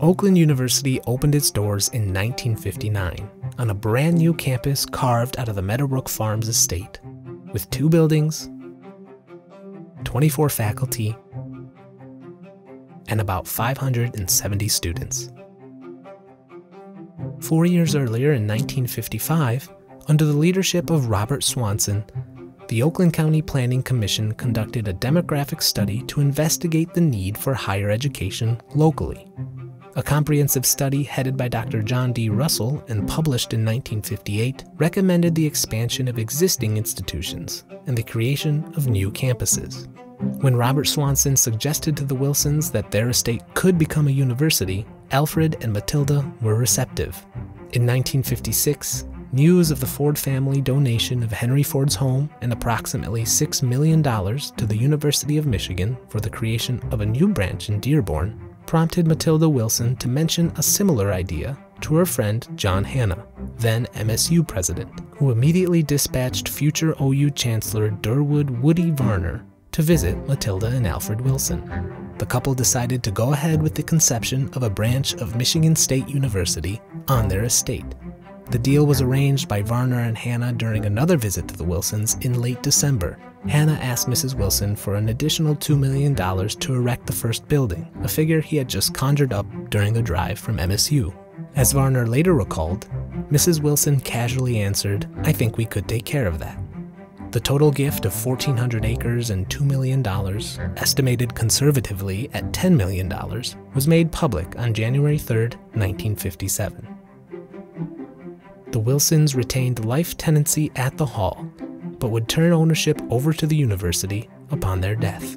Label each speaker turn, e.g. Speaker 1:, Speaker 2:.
Speaker 1: Oakland University opened its doors in 1959 on a brand new campus carved out of the Meadowbrook Farms estate, with two buildings, 24 faculty, and about 570 students. Four years earlier, in 1955, under the leadership of Robert Swanson, the Oakland County Planning Commission conducted a demographic study to investigate the need for higher education locally. A comprehensive study headed by Dr. John D. Russell and published in 1958 recommended the expansion of existing institutions and the creation of new campuses. When Robert Swanson suggested to the Wilsons that their estate could become a university, Alfred and Matilda were receptive. In 1956, news of the Ford family donation of Henry Ford's home and approximately $6 million to the University of Michigan for the creation of a new branch in Dearborn prompted Matilda Wilson to mention a similar idea to her friend John Hannah, then MSU president, who immediately dispatched future OU Chancellor Durward Woody Varner to visit Matilda and Alfred Wilson. The couple decided to go ahead with the conception of a branch of Michigan State University on their estate. The deal was arranged by Varner and Hannah during another visit to the Wilsons in late December. Hannah asked Mrs. Wilson for an additional $2 million to erect the first building, a figure he had just conjured up during a drive from MSU. As Varner later recalled, Mrs. Wilson casually answered, I think we could take care of that. The total gift of 1,400 acres and $2 million, estimated conservatively at $10 million, was made public on January 3, 1957. The Wilsons retained life tenancy at the hall, but would turn ownership over to the university upon their death.